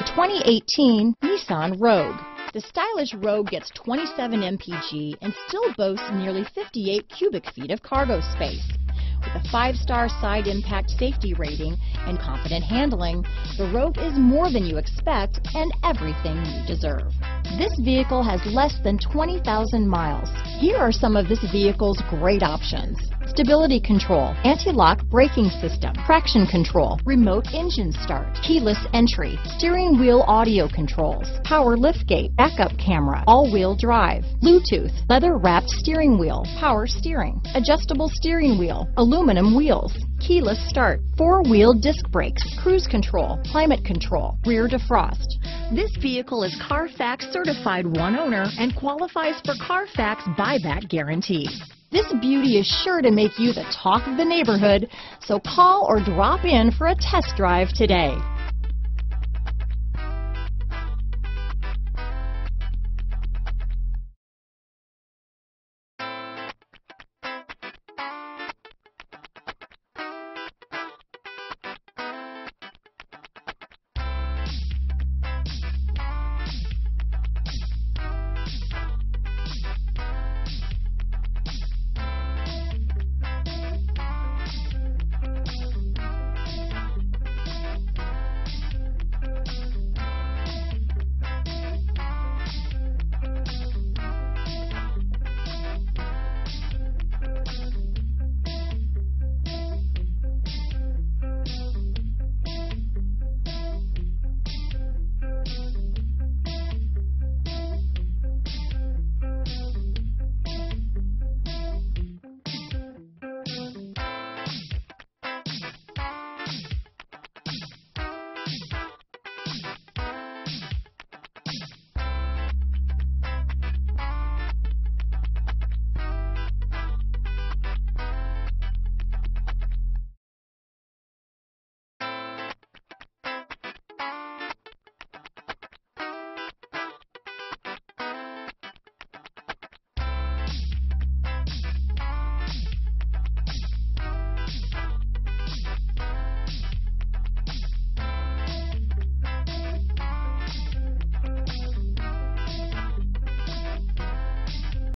The 2018 Nissan Rogue. The stylish Rogue gets 27 mpg and still boasts nearly 58 cubic feet of cargo space. With a five-star side impact safety rating and confident handling, the Rogue is more than you expect and everything you deserve. This vehicle has less than 20,000 miles. Here are some of this vehicle's great options. Stability control, anti-lock braking system, traction control, remote engine start, keyless entry, steering wheel audio controls, power liftgate, backup camera, all-wheel drive, Bluetooth, leather wrapped steering wheel, power steering, adjustable steering wheel, aluminum wheels, keyless start, four-wheel disc brakes, cruise control, climate control, rear defrost. This vehicle is Carfax certified one owner and qualifies for Carfax buyback guarantee. This beauty is sure to make you the talk of the neighborhood, so call or drop in for a test drive today.